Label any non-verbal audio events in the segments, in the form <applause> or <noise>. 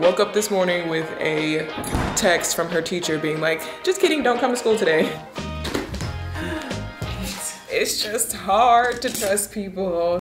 woke up this morning with a text from her teacher being like, just kidding, don't come to school today. It's just hard to trust people.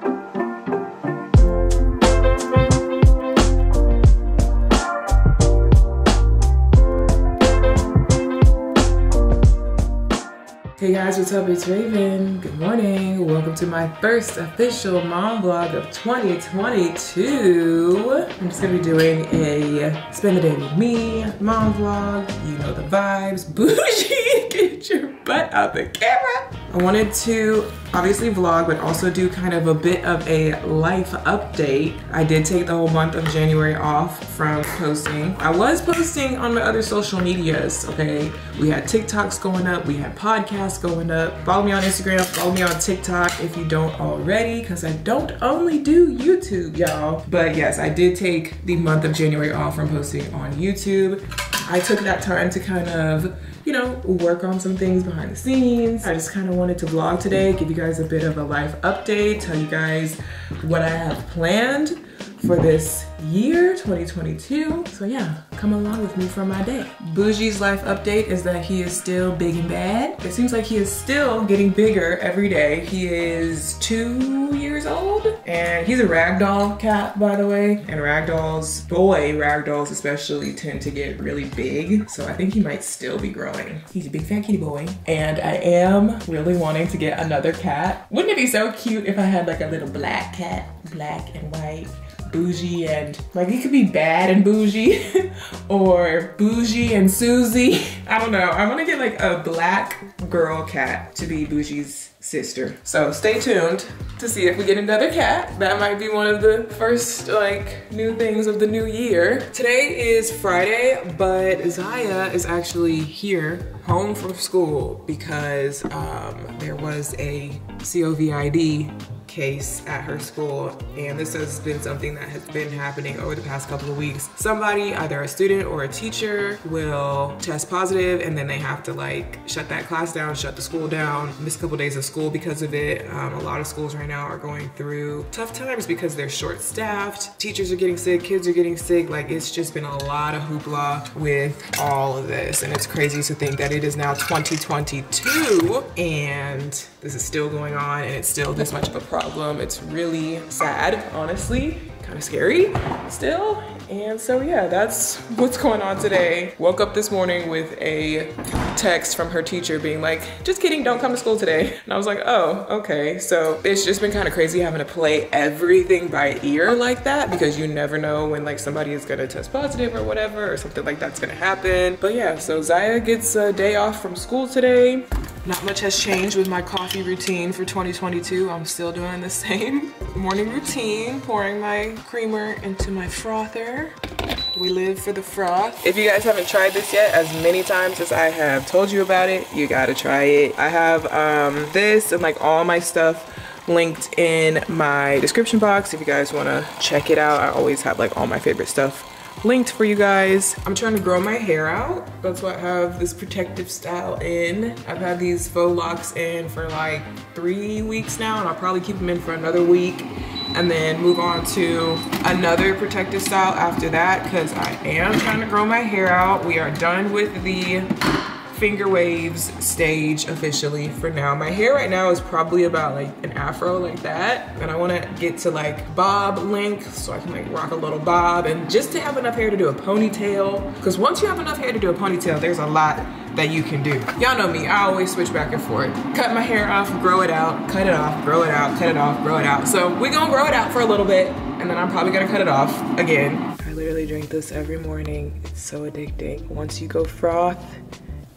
Guys, what's up? It's Raven. Good morning. Welcome to my first official mom vlog of 2022. I'm just gonna be doing a spend the day with me mom vlog. You know the vibes. <laughs> Bougie, get your butt out the camera. I wanted to obviously vlog, but also do kind of a bit of a life update. I did take the whole month of January off from posting. I was posting on my other social medias, okay? We had TikToks going up, we had podcasts going up. Follow me on Instagram, follow me on TikTok if you don't already, because I don't only do YouTube, y'all. But yes, I did take the month of January off from posting on YouTube. I took that time to kind of you know, work on some things behind the scenes. I just kind of wanted to vlog today, give you guys a bit of a life update, tell you guys what I have planned for this year, 2022. So yeah, come along with me for my day. Bougie's life update is that he is still big and bad. It seems like he is still getting bigger every day. He is two years old and he's a ragdoll cat, by the way. And ragdolls, boy ragdolls especially tend to get really big. So I think he might still be growing. He's a big fat kitty boy. And I am really wanting to get another cat. Wouldn't it be so cute if I had like a little black cat, black and white? Bougie and like it could be bad and bougie <laughs> or bougie and Susie. <laughs> I don't know. I want to get like a black girl cat to be bougie's sister. So stay tuned to see if we get another cat. That might be one of the first like new things of the new year. Today is Friday, but Ziya is actually here home from school because um, there was a COVID case at her school and this has been something that has been happening over the past couple of weeks. Somebody, either a student or a teacher will test positive and then they have to like shut that class down, shut the school down, miss a couple days of school because of it. Um, a lot of schools right now are going through tough times because they're short staffed. Teachers are getting sick, kids are getting sick. Like it's just been a lot of hoopla with all of this and it's crazy to think that it is now 2022 and this is still going on and it's still this much of a problem problem. It's really sad, honestly, kind of scary still. And so yeah, that's what's going on today. Woke up this morning with a text from her teacher being like, just kidding, don't come to school today. And I was like, oh, okay. So it's just been kind of crazy having to play everything by ear like that because you never know when like somebody is gonna test positive or whatever or something like that's gonna happen. But yeah, so Ziya gets a day off from school today. Not much has changed with my coffee routine for 2022. I'm still doing the same <laughs> morning routine, pouring my creamer into my frother. We live for the froth. If you guys haven't tried this yet, as many times as I have told you about it, you gotta try it. I have um, this and like all my stuff linked in my description box if you guys wanna check it out. I always have like all my favorite stuff linked for you guys. I'm trying to grow my hair out. That's why I have this protective style in. I've had these faux locks in for like three weeks now and I'll probably keep them in for another week and then move on to another protective style after that because I am trying to grow my hair out. We are done with the finger waves stage officially for now. My hair right now is probably about like an afro like that. And I wanna get to like bob length so I can like rock a little bob and just to have enough hair to do a ponytail. Because once you have enough hair to do a ponytail, there's a lot that you can do. Y'all know me, I always switch back and forth. Cut my hair off, grow it out, cut it off, grow it out, cut it off, grow it out. So we're gonna grow it out for a little bit and then I'm probably gonna cut it off again. I literally drink this every morning. It's so addicting. Once you go froth,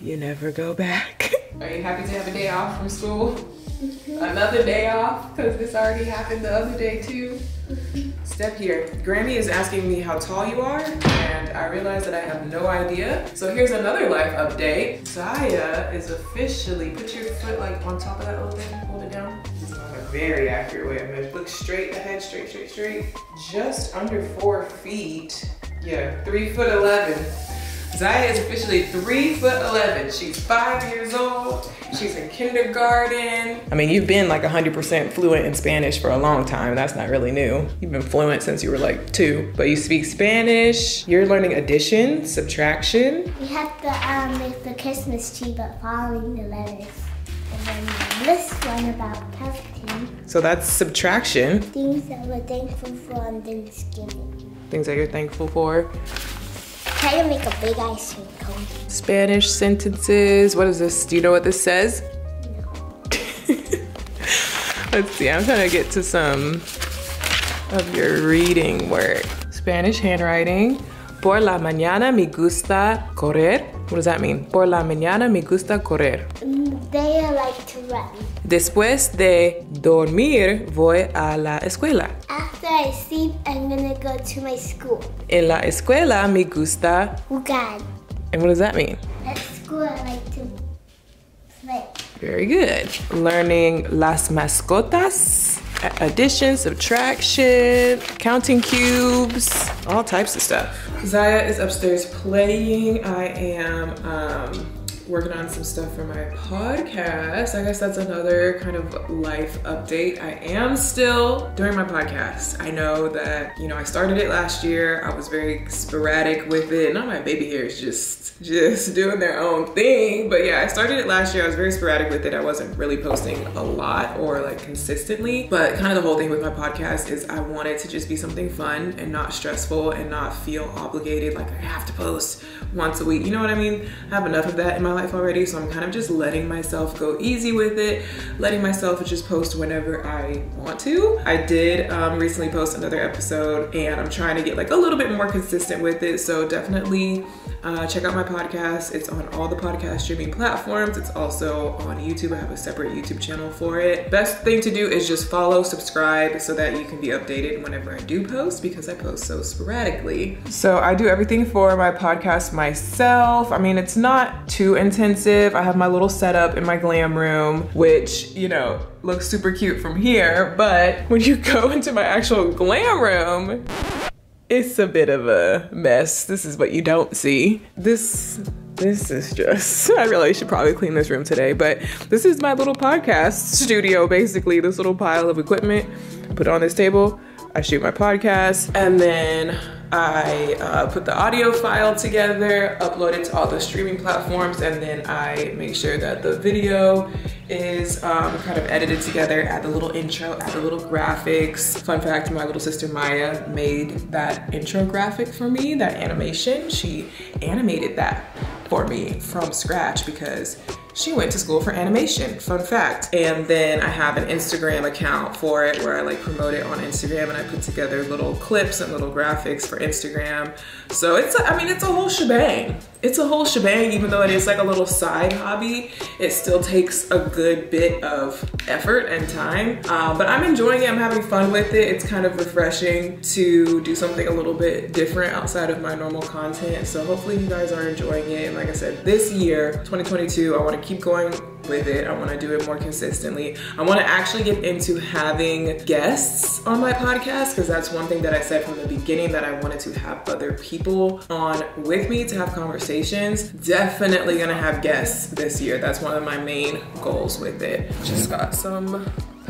you never go back. <laughs> Are you happy to have a day off from school? Another day off, because this already happened the other day too. Step here. Grammy is asking me how tall you are, and I realize that I have no idea. So here's another life update. Ziya is officially, put your foot like on top of that little thing, hold it down. not a very accurate way. I'm gonna look straight ahead, straight, straight, straight. Just under four feet. Yeah, three foot 11. Ziya is officially three foot 11. She's five years old. She's in kindergarten. I mean, you've been like 100% fluent in Spanish for a long time. That's not really new. You've been fluent since you were like two, but you speak Spanish. You're learning addition, subtraction. We have to um, make the Christmas tree, but following the letters. And then this one about counting So that's subtraction. things that we're thankful for on Thanksgiving. Things that you're thankful for. Try to make a big ice cream cone. Spanish sentences. What is this? Do you know what this says? <laughs> Let's see. I'm trying to get to some of your reading work. Spanish handwriting. Por la mañana me gusta correr. What does that mean? Por la mañana me gusta correr. They like to run. Después de dormir voy a la escuela. After I sleep, I'm gonna go to my school. En la escuela me gusta. Jugar. And what does that mean? At school, I like to play. Very good. Learning las mascotas, addition, subtraction, counting cubes, all types of stuff. Ziya is upstairs playing. I am um, working on some stuff for my podcast. I guess that's another kind of life update. I am still doing my podcast. I know that, you know, I started it last year. I was very sporadic with it. Not my baby hairs just just doing their own thing. But yeah, I started it last year. I was very sporadic with it. I wasn't really posting a lot or like consistently. But kind of the whole thing with my podcast is I wanted it to just be something fun and not stressful and not feel obligated like I have to post once a week. You know what I mean? I have enough of that in my life already. So I'm kind of just letting myself go easy with it, letting myself just post whenever I want to. I did um, recently post another episode and I'm trying to get like a little bit more consistent with it. So definitely uh, check out my podcast. It's on all the podcast streaming platforms. It's also on YouTube. I have a separate YouTube channel for it. Best thing to do is just follow, subscribe so that you can be updated whenever I do post because I post so sporadically. So I do everything for my podcast myself. I mean, it's not too intensive. I have my little setup in my glam room, which, you know, looks super cute from here. But when you <laughs> go into my actual glam room, it's a bit of a mess. This is what you don't see. This this is just <laughs> I really should probably clean this room today, but this is my little podcast studio basically. This little pile of equipment. Put on this table. I shoot my podcast and then I uh, put the audio file together, upload it to all the streaming platforms, and then I make sure that the video is um, kind of edited together, add the little intro, add the little graphics. Fun fact, my little sister Maya made that intro graphic for me, that animation. She animated that for me from scratch because she went to school for animation, fun fact. And then I have an Instagram account for it where I like promote it on Instagram and I put together little clips and little graphics for Instagram. So it's, a, I mean, it's a whole shebang. It's a whole shebang, even though it is like a little side hobby, it still takes a good bit of effort and time. Uh, but I'm enjoying it, I'm having fun with it. It's kind of refreshing to do something a little bit different outside of my normal content. So hopefully you guys are enjoying it. And like I said, this year, 2022, I wanna keep going with it. I want to do it more consistently. I want to actually get into having guests on my podcast because that's one thing that I said from the beginning that I wanted to have other people on with me to have conversations. Definitely to have guests this year. That's one of my main goals with it. Just got some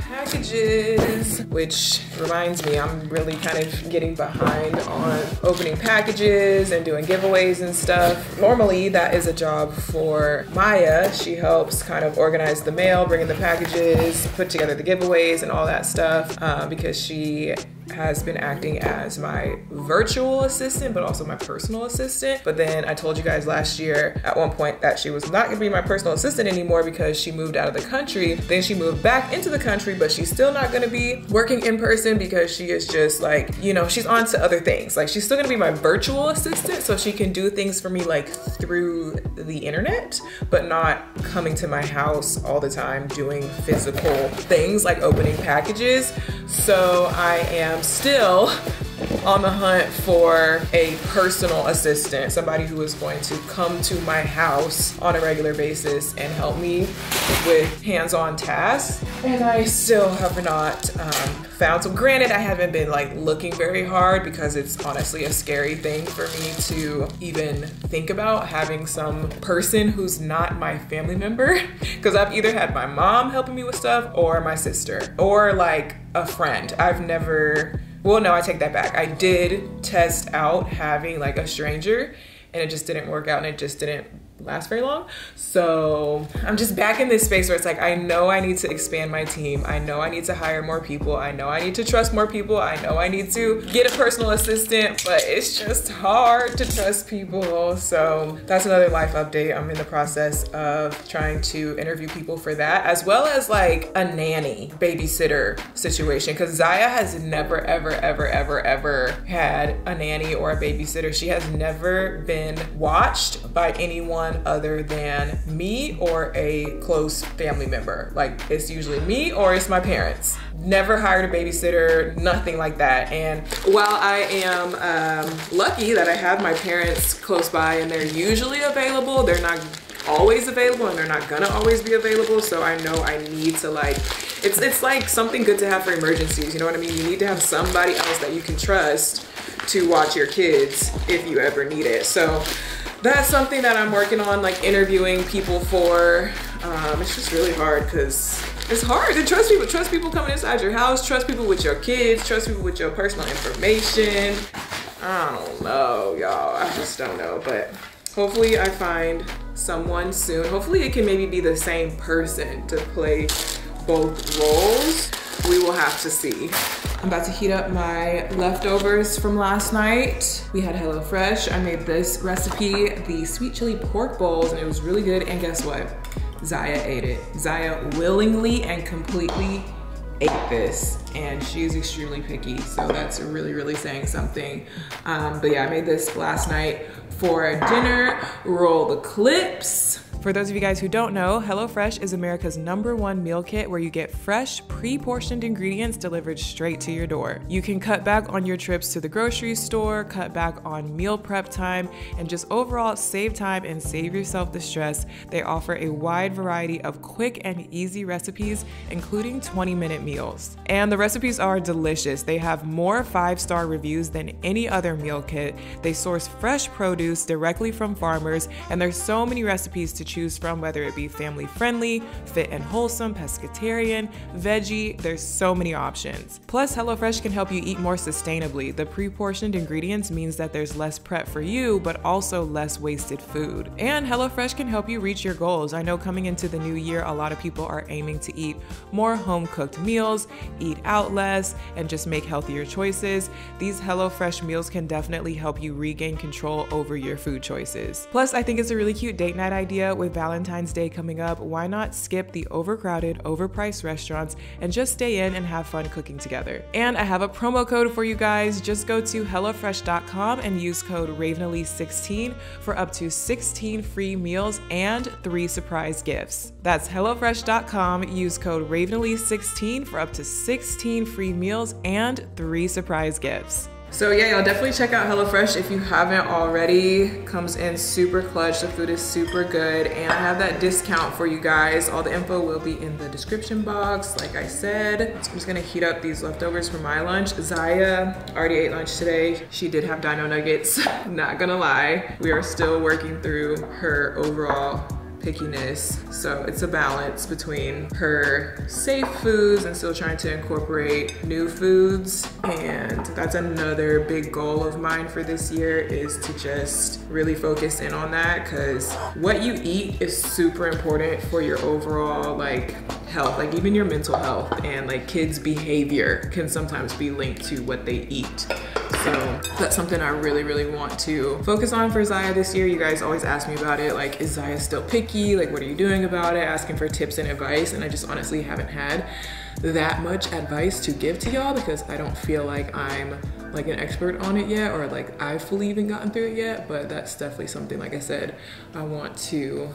packages, which reminds me, I'm really kind of getting behind on opening packages and doing giveaways and stuff. Normally, that is a job for Maya. She helps kind of organize the mail, bring in the packages, put together the giveaways, and all that stuff uh, because she has been acting as my virtual assistant, but also my personal assistant. But then I told you guys last year at one point that she was not gonna be my personal assistant anymore because she moved out of the country. Then she moved back into the country, but she's still not gonna be working in person because she is just like, you know, she's on to other things. Like she's still gonna be my virtual assistant so she can do things for me like through the internet, but not coming to my house all the time doing physical things like opening packages. So I am still on the hunt for a personal assistant, somebody who is going to come to my house on a regular basis and help me with hands-on tasks. And I still have not um, found. So granted, I haven't been like looking very hard because it's honestly a scary thing for me to even think about having some person who's not my family member. <laughs> Because I've either had my mom helping me with stuff or my sister or like a friend. I've never well, no, I take that back. I did test out having like a stranger and it just didn't work out and it just didn't last very long. So I'm just back in this space where it's like, I know I need to expand my team. I know I need to hire more people. I know I need to trust more people. I know I need to get a personal assistant, but it's just hard to trust people. So that's another life update. I'm in the process of trying to interview people for that, as well as like a nanny babysitter situation. Cause Ziya has never, ever, ever, ever, ever had a nanny or a babysitter. She has never been watched by anyone other than me or a close family member. Like it's usually me or it's my parents. Never hired a babysitter, nothing like that. And while I am um, lucky that I have my parents close by and they're usually available, they're not always available and they're not gonna always be available. So I know I need to like, it's, it's like something good to have for emergencies. You know what I mean? You need to have somebody else that you can trust to watch your kids if you ever need it. So that's something that I'm working on, like interviewing people for. Um, it's just really hard because it's hard to trust people. Trust people coming inside your house, trust people with your kids, trust people with your personal information. I don't know, y'all. I just don't know. But hopefully I find someone soon. Hopefully it can maybe be the same person to play both roles. We will have to see. I'm about to heat up my leftovers from last night. We had HelloFresh. I made this recipe, the sweet chili pork bowls, and it was really good. And guess what? Ziya ate it. Ziya willingly and completely ate this and she's extremely picky so that's really really saying something um, but yeah I made this last night for dinner roll the clips for those of you guys who don't know, HelloFresh is America's number one meal kit where you get fresh, pre portioned ingredients delivered straight to your door. You can cut back on your trips to the grocery store, cut back on meal prep time, and just overall save time and save yourself the stress. They offer a wide variety of quick and easy recipes, including 20 minute meals. And the recipes are delicious. They have more five star reviews than any other meal kit. They source fresh produce directly from farmers, and there's so many recipes to choose from, whether it be family friendly, fit and wholesome, pescatarian, veggie, there's so many options. Plus, HelloFresh can help you eat more sustainably. The pre portioned ingredients means that there's less prep for you, but also less wasted food. And HelloFresh can help you reach your goals. I know coming into the new year, a lot of people are aiming to eat more home cooked meals, eat out less, and just make healthier choices. These HelloFresh meals can definitely help you regain control over your food choices. Plus, I think it's a really cute date night idea with Valentine's Day coming up, why not skip the overcrowded, overpriced restaurants and just stay in and have fun cooking together? And I have a promo code for you guys. Just go to HelloFresh.com and use code RavenElyse16 for up to 16 free meals and three surprise gifts. That's HelloFresh.com. Use code RavenElyse16 for up to 16 free meals and three surprise gifts. So yeah, y'all definitely check out HelloFresh if you haven't already. Comes in super clutch, the food is super good, and I have that discount for you guys. All the info will be in the description box, like I said. So I'm just gonna heat up these leftovers for my lunch. Ziya already ate lunch today. She did have dino nuggets, <laughs> not gonna lie. We are still working through her overall pickiness. So it's a balance between her safe foods and still trying to incorporate new foods. And that's another big goal of mine for this year is to just really focus in on that because what you eat is super important for your overall like health, like even your mental health and like kids' behavior can sometimes be linked to what they eat. So that's something I really, really want to focus on for Ziya this year. You guys always ask me about it. Like, is Ziya still picky? Like, what are you doing about it? Asking for tips and advice. And I just honestly haven't had that much advice to give to y'all because I don't feel like I'm like an expert on it yet or like I've fully even gotten through it yet. But that's definitely something, like I said, I want to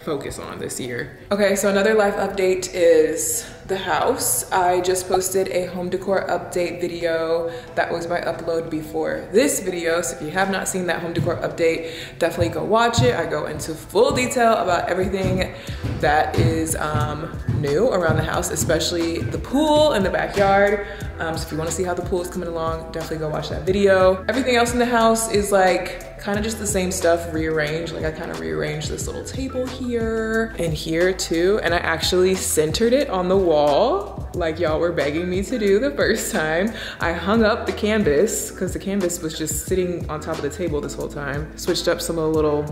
focus on this year. Okay, so another life update is the house. I just posted a home decor update video. That was my upload before this video. So if you have not seen that home decor update, definitely go watch it. I go into full detail about everything that is um, new around the house, especially the pool and the backyard. Um, so if you wanna see how the pool is coming along, definitely go watch that video. Everything else in the house is like kind of just the same stuff rearranged. Like I kind of rearranged this little table here and here too. And I actually centered it on the wall like y'all were begging me to do the first time. I hung up the canvas because the canvas was just sitting on top of the table this whole time. Switched up some of the little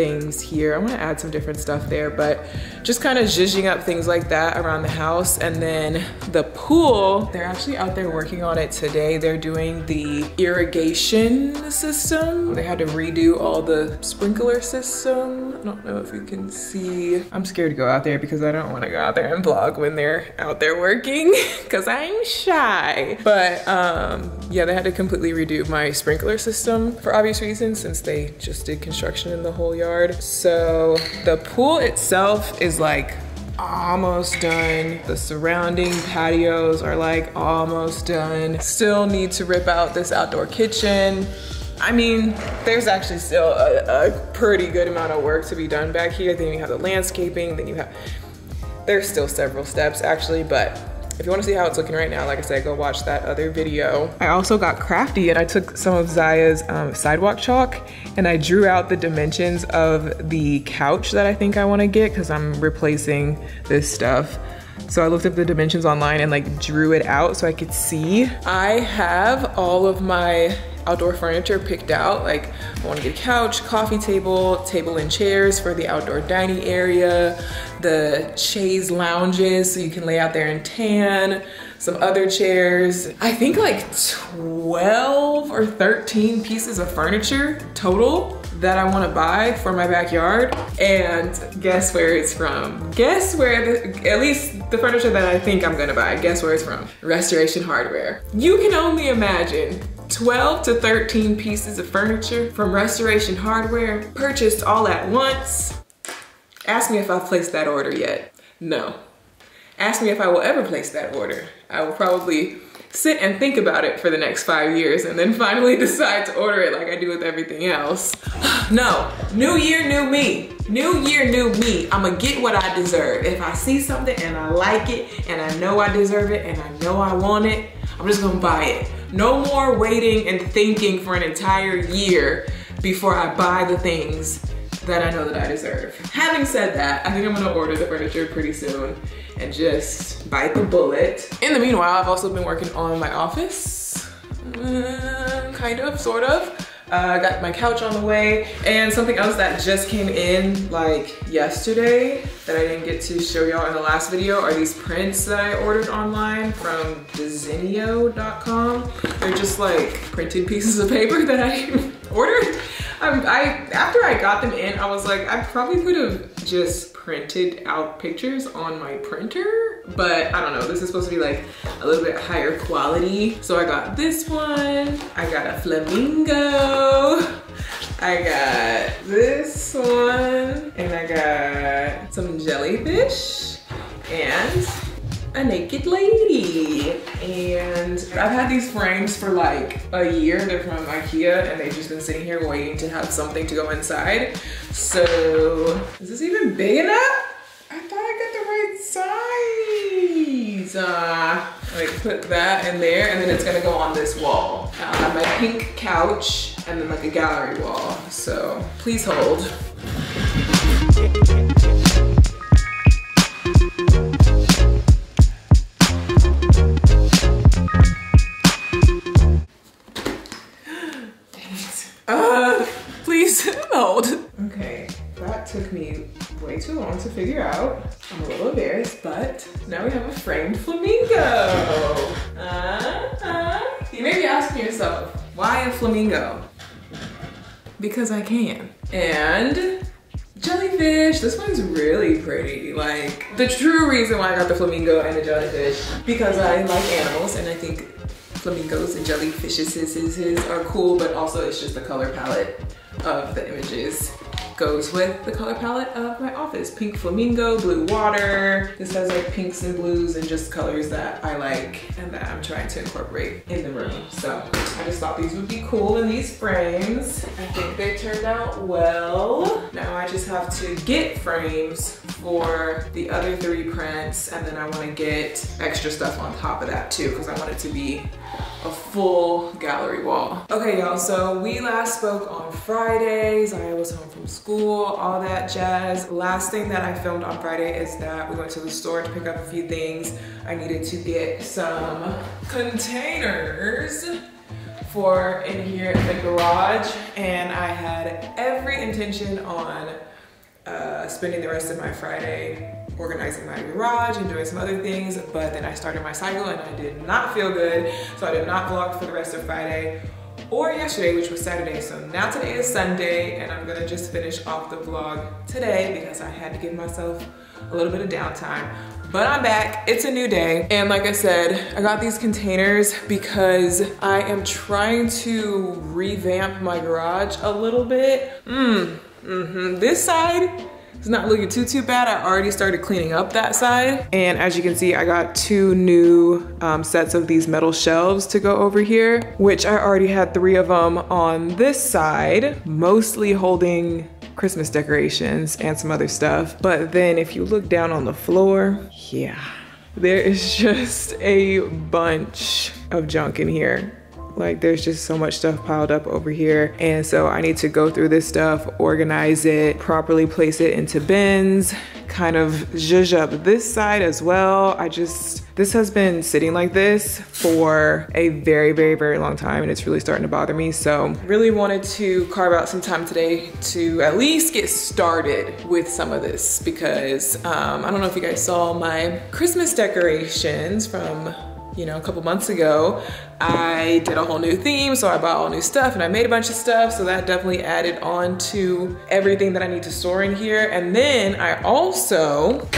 things here. I wanna add some different stuff there, but just kind of zhuzhing up things like that around the house. And then the pool, they're actually out there working on it today. They're doing the irrigation system. They had to redo all the sprinkler system. I don't know if you can see. I'm scared to go out there because I don't wanna go out there and vlog when they're out there working <laughs> because I'm shy. But um, yeah, they had to completely redo my sprinkler system for obvious reasons since they just did construction in the whole yard. So the pool itself is like almost done. The surrounding patios are like almost done. Still need to rip out this outdoor kitchen. I mean, there's actually still a, a, pretty good amount of work to be done back here. Then you have the landscaping, then you have, there's still several steps actually, but if you wanna see how it's looking right now, like I said, go watch that other video. I also got crafty and I took some of Ziya's um, sidewalk chalk and I drew out the dimensions of the couch that I think I wanna get because I'm replacing this stuff. So I looked up the dimensions online and like drew it out so I could see. I have all of my outdoor furniture picked out. Like I wanna get a couch, coffee table, table and chairs for the outdoor dining area, the chaise lounges so you can lay out there and tan, some other chairs. I think like 12 or 13 pieces of furniture total that I want to buy for my backyard. And guess where it's from? Guess where, the, at least the furniture that I think I'm gonna buy, guess where it's from? Restoration Hardware. You can only imagine 12 to 13 pieces of furniture from Restoration Hardware purchased all at once. Ask me if I've placed that order yet. No. Ask me if I will ever place that order. I will probably sit and think about it for the next five years and then finally <laughs> decide to order it like I do with everything else. <sighs> no, new year, new me. New year, new me. I'ma get what I deserve. If I see something and I like it and I know I deserve it and I know I want it, I'm just gonna buy it. No more waiting and thinking for an entire year before I buy the things that I know that I deserve. Having said that, I think I'm gonna order the furniture pretty soon and just bite the bullet. In the meanwhile, I've also been working on my office, uh, kind of, sort of. I uh, got my couch on the way and something else that just came in like yesterday that I didn't get to show y'all in the last video are these prints that I ordered online from Desenio.com. They're just like printed pieces of paper <laughs> that I ordered. Um, I After I got them in, I was like, I probably could have just printed out pictures on my printer, but I don't know, this is supposed to be like a little bit higher quality. So I got this one, I got a flamingo, I got this one, and I got some jellyfish, and a naked lady. And I've had these frames for like a year. They're from Ikea and they've just been sitting here waiting to have something to go inside. So, is this even big enough? I thought I got the right size. Uh, like put that in there and then it's gonna go on this wall. Uh, my pink couch and then like a gallery wall. So please hold. To figure out. I'm a little embarrassed, but now we have a framed flamingo. Uh, uh. You may be asking yourself, why a flamingo? Because I can. And jellyfish, this one's really pretty. Like, the true reason why I got the flamingo and the jellyfish, because I like animals and I think flamingos and jellyfishes are cool, but also it's just the color palette of the images goes with the color palette of my office. Pink flamingo, blue water. This has like pinks and blues and just colors that I like and that I'm trying to incorporate in the room. So I just thought these would be cool in these frames. I think they turned out well. Now I just have to get frames for the other three prints and then I wanna get extra stuff on top of that too because I want it to be a full gallery wall. Okay, y'all, so we last spoke on Fridays. I was home from school, all that jazz. Last thing that I filmed on Friday is that we went to the store to pick up a few things. I needed to get some containers for in here in the garage and I had every intention on uh, spending the rest of my Friday organizing my garage and doing some other things, but then I started my cycle and I did not feel good. So I did not vlog for the rest of Friday or yesterday, which was Saturday. So now today is Sunday and I'm gonna just finish off the vlog today because I had to give myself a little bit of downtime. But I'm back, it's a new day. And like I said, I got these containers because I am trying to revamp my garage a little bit. Mmm, mm -hmm. this side is not looking too, too bad. I already started cleaning up that side. And as you can see, I got two new um, sets of these metal shelves to go over here, which I already had three of them on this side, mostly holding Christmas decorations and some other stuff. But then if you look down on the floor, yeah, there is <laughs> just a bunch of junk in here. Like there's just so much stuff piled up over here. And so I need to go through this stuff, organize it, properly place it into bins, kind of zhuzh up this side as well. I just, this has been sitting like this for a very, very, very long time and it's really starting to bother me. So really wanted to carve out some time today to at least get started with some of this because um, I don't know if you guys saw my Christmas decorations from you know, a couple months ago, I did a whole new theme. So I bought all new stuff and I made a bunch of stuff. So that definitely added on to everything that I need to store in here. And then I also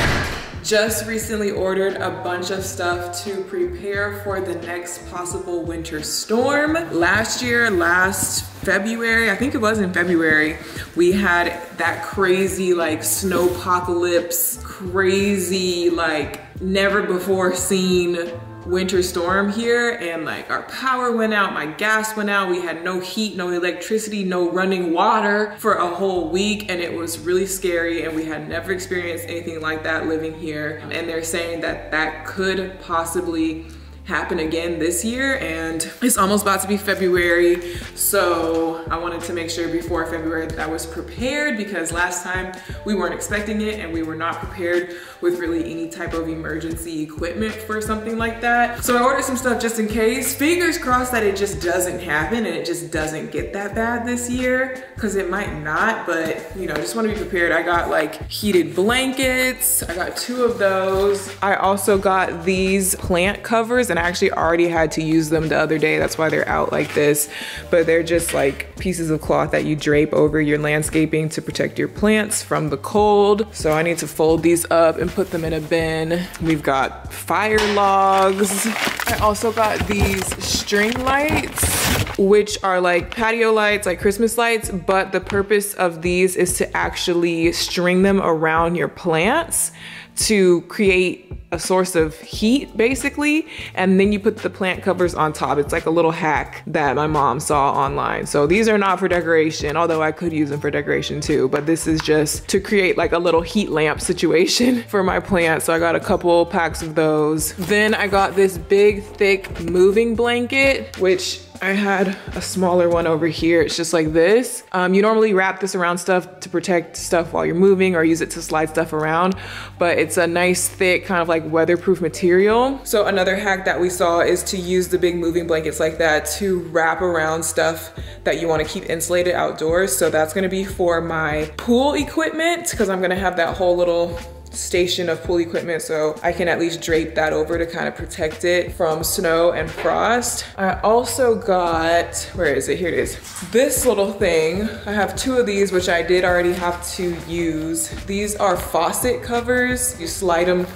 just recently ordered a bunch of stuff to prepare for the next possible winter storm. Last year, last February, I think it was in February, we had that crazy like snowpocalypse, crazy like never before seen winter storm here and like our power went out, my gas went out, we had no heat, no electricity, no running water for a whole week and it was really scary and we had never experienced anything like that living here. And they're saying that that could possibly happen again this year and it's almost about to be February so I wanted to make sure before February that I was prepared because last time we weren't expecting it and we were not prepared with really any type of emergency equipment for something like that. So I ordered some stuff just in case. Fingers crossed that it just doesn't happen and it just doesn't get that bad this year because it might not but you know just want to be prepared. I got like heated blankets. I got two of those. I also got these plant covers and I actually already had to use them the other day. That's why they're out like this. But they're just like pieces of cloth that you drape over your landscaping to protect your plants from the cold. So I need to fold these up and put them in a bin. We've got fire logs. I also got these string lights which are like patio lights, like Christmas lights, but the purpose of these is to actually string them around your plants to create a source of heat basically and then you put the plant covers on top. It's like a little hack that my mom saw online. So these are not for decoration although I could use them for decoration too but this is just to create like a little heat lamp <laughs> situation for my plants so I got a couple packs of those. Then I got this big thick moving blanket which I had a smaller one over here. It's just like this. Um, you normally wrap this around stuff to protect stuff while you're moving or use it to slide stuff around, but it's a nice thick kind of like weatherproof material. So another hack that we saw is to use the big moving blankets like that to wrap around stuff that you wanna keep insulated outdoors. So that's gonna be for my pool equipment because I'm gonna have that whole little station of pool equipment so I can at least drape that over to kind of protect it from snow and frost. I also got, where is it? Here it is. This little thing, I have two of these which I did already have to use. These are faucet covers. You slide them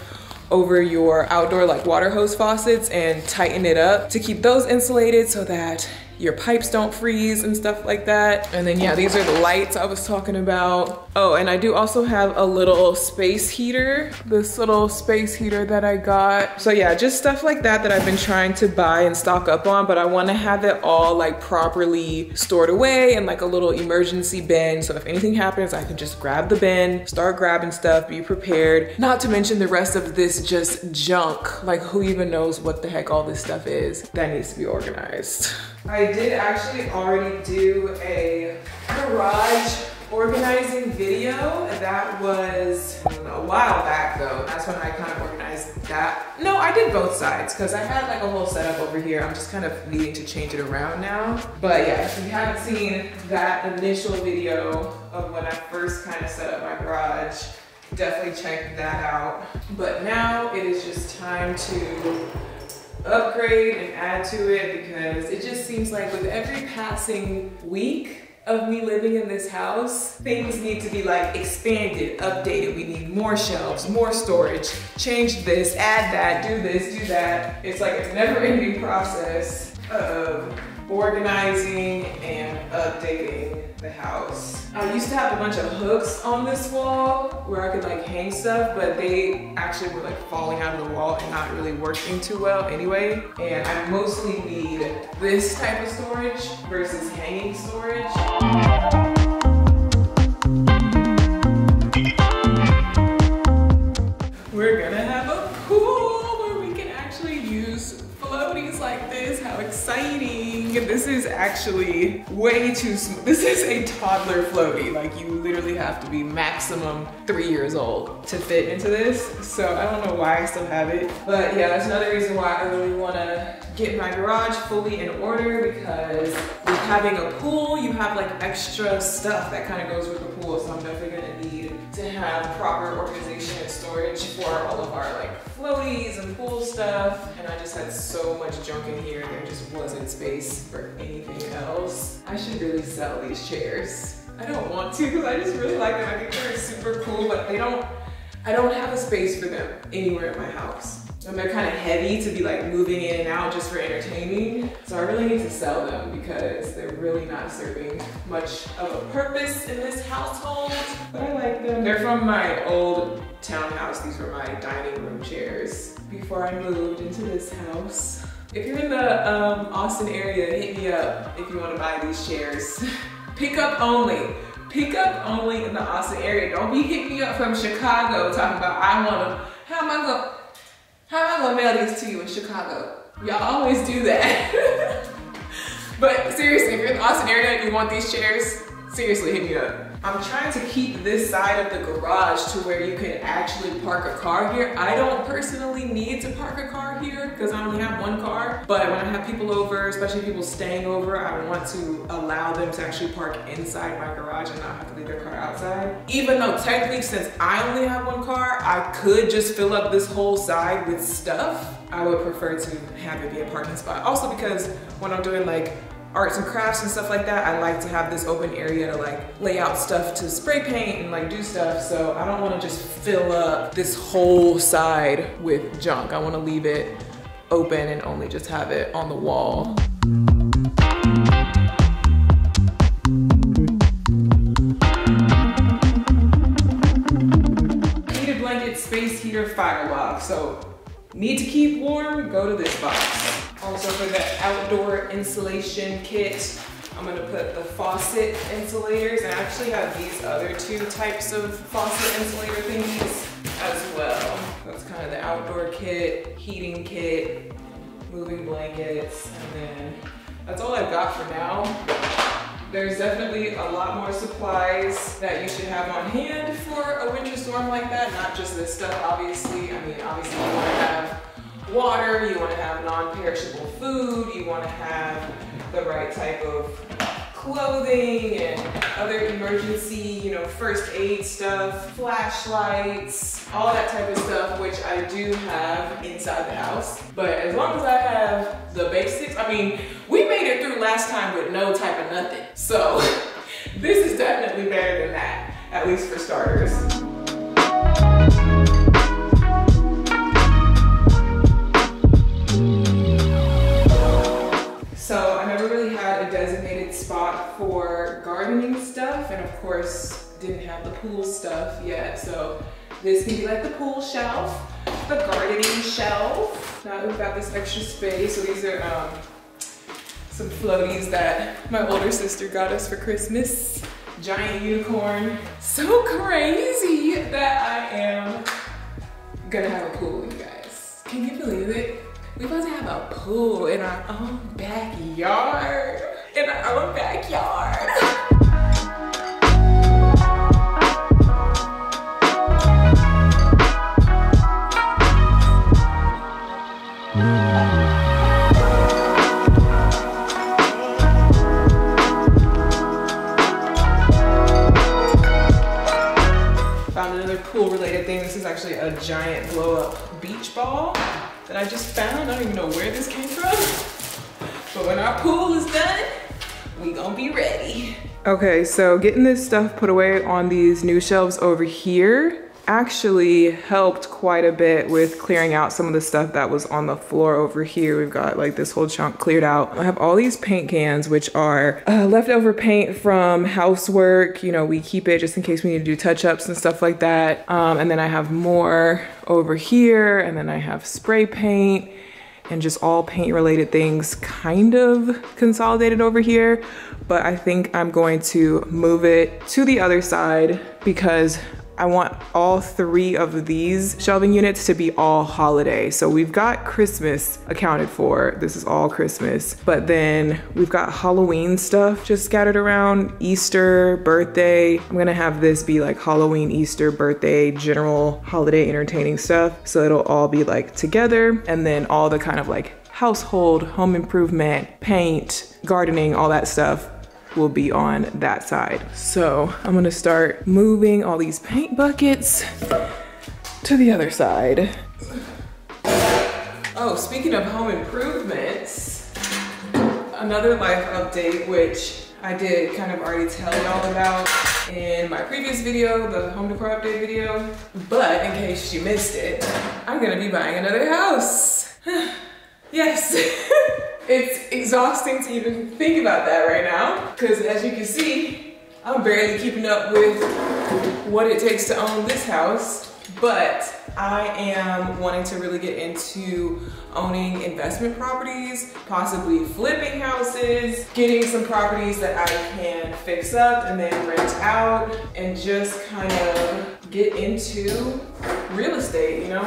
over your outdoor like water hose faucets and tighten it up to keep those insulated so that your pipes don't freeze and stuff like that. And then yeah, these are the lights I was talking about. Oh, and I do also have a little space heater, this little space heater that I got. So yeah, just stuff like that that I've been trying to buy and stock up on, but I wanna have it all like properly stored away in like a little emergency bin. So if anything happens, I can just grab the bin, start grabbing stuff, be prepared. Not to mention the rest of this just junk. Like who even knows what the heck all this stuff is that needs to be organized. I did actually already do a garage organizing video. That was a while back though. That's when I kind of organized that. No, I did both sides because I had like a whole setup over here. I'm just kind of needing to change it around now. But yeah, if you haven't seen that initial video of when I first kind of set up my garage, definitely check that out. But now it is just time to upgrade and add to it because it just seems like with every passing week, of me living in this house, things need to be like expanded, updated. We need more shelves, more storage, change this, add that, do this, do that. It's like a never ending process of organizing and updating the house. I used to have a bunch of hooks on this wall where I could like hang stuff, but they actually were like falling out of the wall and not really working too well anyway. And I mostly need this type of storage versus hanging storage. Actually way too small. This is a toddler floaty. Like you literally have to be maximum three years old to fit into this. So I don't know why I still have it. But yeah, that's another reason why I really wanna get my garage fully in order because with having a pool, you have like extra stuff that kind of goes with the pool. So I'm definitely to have proper organization and storage for all of our like floaties and pool stuff. And I just had so much junk in here, there just wasn't space for anything else. I should really sell these chairs. I don't want to because I just really like them. I think they're super cool, but they don't, I don't have a space for them anywhere in my house. And they're kind of heavy to be like moving in and out just for entertaining. So I really need to sell them because they're really not serving much of a purpose in this household. But I like them. They're from my old townhouse. These were my dining room chairs before I moved into this house. If you're in the um, Austin area, hit me up if you want to buy these chairs. <laughs> Pickup only. Pickup only in the Austin area. Don't be hitting me up from Chicago talking about I want them. How am I going? How am I gonna mail these to you in Chicago? Y'all always do that. <laughs> but seriously, if you're in the Austin area and you want these chairs, seriously hit me up. I'm trying to keep this side of the garage to where you can actually park a car here. I don't personally need to park a car here because I only have one car. But when I have people over, especially people staying over, I want to allow them to actually park inside my garage and not have to leave their car outside. Even though technically since I only have one car, I could just fill up this whole side with stuff. I would prefer to have it be a parking spot. Also because when I'm doing like arts and crafts and stuff like that, I like to have this open area to like lay out stuff to spray paint and like do stuff. So I don't wanna just fill up this whole side with junk. I wanna leave it open and only just have it on the wall. Heated blanket, space heater, firewalk. So need to keep warm, go to this box. Also for the outdoor insulation kit, I'm gonna put the faucet insulators. And I actually have these other two types of faucet insulator thingies as well. That's kind of the outdoor kit, heating kit, moving blankets, and then that's all I've got for now. There's definitely a lot more supplies that you should have on hand for a winter storm like that, not just this stuff, obviously. I mean, obviously you wanna have water, you want to have non-perishable food, you want to have the right type of clothing and other emergency, you know, first aid stuff, flashlights, all that type of stuff, which I do have inside the house. But as long as I have the basics, I mean, we made it through last time with no type of nothing. So <laughs> this is definitely better than that, at least for starters. Course didn't have the pool stuff yet. So this can be like the pool shelf, the gardening shelf. Now we've got this extra space. So these are um, some floaties that my older sister got us for Christmas. Giant unicorn. So crazy that I am gonna have a pool, you guys. Can you believe it? We're to have a pool in our own backyard. In our own backyard. Giant blow up beach ball that I just found. I don't even know where this came from. But when our pool is done, we gonna be ready. Okay, so getting this stuff put away on these new shelves over here actually helped quite a bit with clearing out some of the stuff that was on the floor over here. We've got like this whole chunk cleared out. I have all these paint cans, which are uh, leftover paint from housework. You know, we keep it just in case we need to do touch-ups and stuff like that. Um, and then I have more over here, and then I have spray paint and just all paint related things kind of consolidated over here. But I think I'm going to move it to the other side because I want all three of these shelving units to be all holiday. So we've got Christmas accounted for. This is all Christmas. But then we've got Halloween stuff just scattered around, Easter, birthday. I'm gonna have this be like Halloween, Easter, birthday, general holiday entertaining stuff. So it'll all be like together. And then all the kind of like household, home improvement, paint, gardening, all that stuff will be on that side. So I'm gonna start moving all these paint buckets to the other side. Oh, speaking of home improvements, another life update, which I did kind of already tell y'all about in my previous video, the home decor update video. But in case you missed it, I'm gonna be buying another house. <sighs> yes. <laughs> It's exhausting to even think about that right now because as you can see, I'm barely keeping up with what it takes to own this house, but I am wanting to really get into owning investment properties, possibly flipping houses, getting some properties that I can fix up and then rent out and just kind of get into real estate, you know,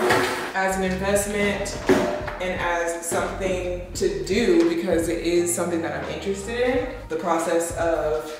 as an investment and as something to do because it is something that I'm interested in. The process of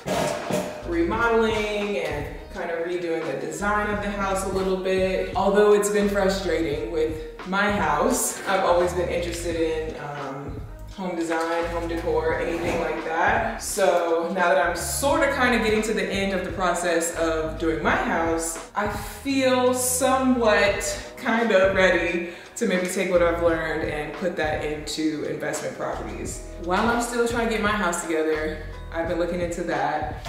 remodeling and kind of redoing the design of the house a little bit. Although it's been frustrating with my house, I've always been interested in um, home design, home decor, anything like that. So now that I'm sort of kind of getting to the end of the process of doing my house, I feel somewhat kind of ready to maybe take what I've learned and put that into investment properties. While I'm still trying to get my house together, I've been looking into that.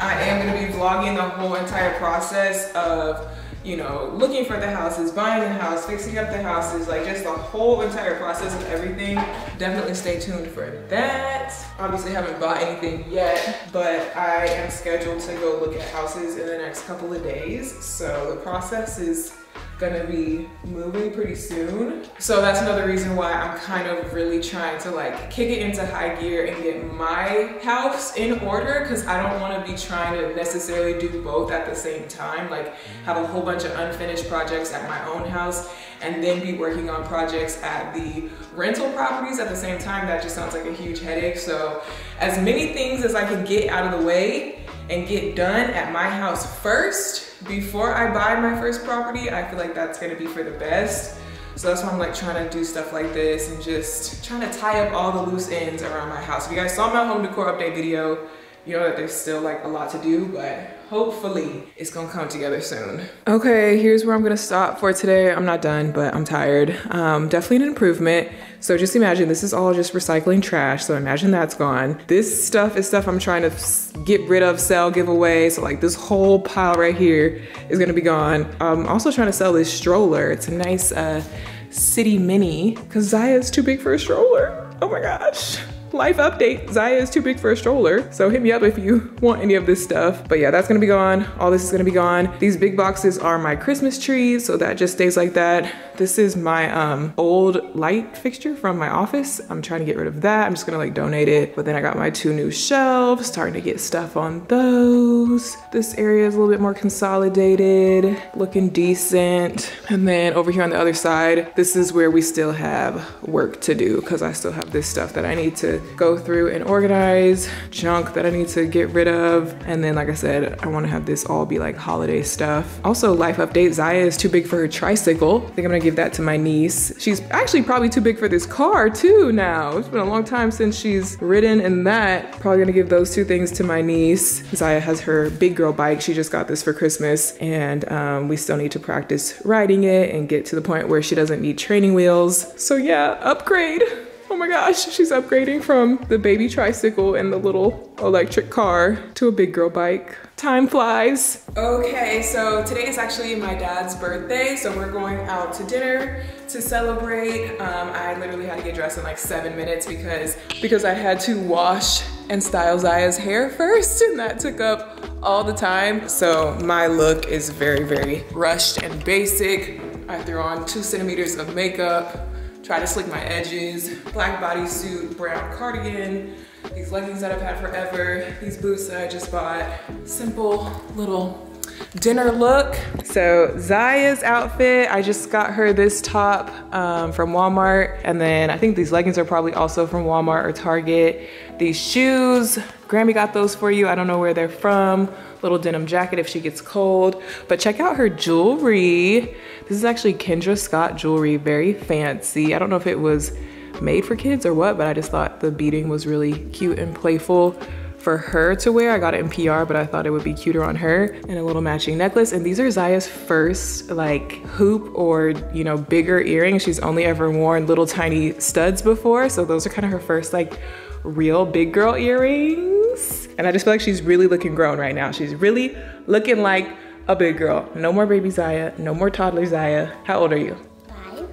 I am gonna be vlogging the whole entire process of you know, looking for the houses, buying the house, fixing up the houses, like just the whole entire process of everything. Definitely stay tuned for that. Obviously haven't bought anything yet, but I am scheduled to go look at houses in the next couple of days. So the process is gonna be moving pretty soon. So that's another reason why I'm kind of really trying to like kick it into high gear and get my house in order because I don't wanna be trying to necessarily do both at the same time. Like have a whole bunch of unfinished projects at my own house and then be working on projects at the rental properties at the same time. That just sounds like a huge headache. So as many things as I can get out of the way and get done at my house first before I buy my first property, I feel like that's gonna be for the best. So that's why I'm like trying to do stuff like this and just trying to tie up all the loose ends around my house. If you guys saw my home decor update video, you know that there's still like a lot to do, but hopefully it's gonna come together soon. Okay, here's where I'm gonna stop for today. I'm not done, but I'm tired. Um, definitely an improvement. So just imagine this is all just recycling trash. So imagine that's gone. This stuff is stuff I'm trying to get rid of, sell, give away. So like this whole pile right here is gonna be gone. I'm also trying to sell this stroller. It's a nice uh, city mini because Ziya is too big for a stroller. Oh my gosh. life update. Ziya is too big for a stroller. So hit me up if you want any of this stuff. But yeah, that's gonna be gone. All this is gonna be gone. These big boxes are my Christmas trees. So that just stays like that. This is my um, old light fixture from my office. I'm trying to get rid of that. I'm just gonna like donate it. But then I got my two new shelves, starting to get stuff on those. This area is a little bit more consolidated, looking decent. And then over here on the other side, this is where we still have work to do because I still have this stuff that I need to go through and organize, junk that I need to get rid of. And then, like I said, I wanna have this all be like holiday stuff. Also, life update, Ziya is too big for her tricycle. I think I'm gonna give that to my niece. She's actually probably too big for this car too now. It's been a long time since she's ridden in that. Probably gonna give those two things to my niece. Ziya has her big girl bike. She just got this for Christmas and um, we still need to practice riding it and get to the point where she doesn't need training wheels. So yeah, upgrade. Oh my gosh, she's upgrading from the baby tricycle and the little electric car to a big girl bike. Time flies. Okay, so today is actually my dad's birthday, so we're going out to dinner to celebrate. Um, I literally had to get dressed in like seven minutes because because I had to wash and style Ziya's hair first, and that took up all the time. So my look is very, very rushed and basic. I threw on two centimeters of makeup, Try to slick my edges, black bodysuit, brown cardigan, these leggings that I've had forever, these boots that I just bought. Simple little dinner look. So Ziya's outfit, I just got her this top um, from Walmart. And then I think these leggings are probably also from Walmart or Target. These shoes, Grammy got those for you. I don't know where they're from. Little denim jacket if she gets cold. But check out her jewelry. This is actually Kendra Scott jewelry, very fancy. I don't know if it was made for kids or what, but I just thought the beading was really cute and playful for her to wear. I got it in PR, but I thought it would be cuter on her. And a little matching necklace. And these are Ziya's first like hoop or, you know, bigger earrings. She's only ever worn little tiny studs before. So those are kind of her first like real big girl earrings. And I just feel like she's really looking grown right now. She's really looking like a big girl. No more baby Ziya, no more toddler Ziya. How old are you? Five.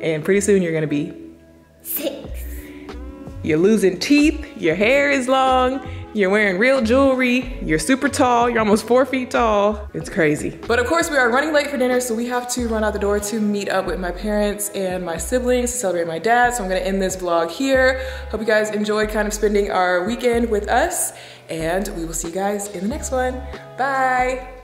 And pretty soon you're gonna be? Six. You're losing teeth, your hair is long, you're wearing real jewelry, you're super tall, you're almost four feet tall. It's crazy. But of course we are running late for dinner, so we have to run out the door to meet up with my parents and my siblings to celebrate my dad. So I'm gonna end this vlog here. Hope you guys enjoyed kind of spending our weekend with us and we will see you guys in the next one. Bye.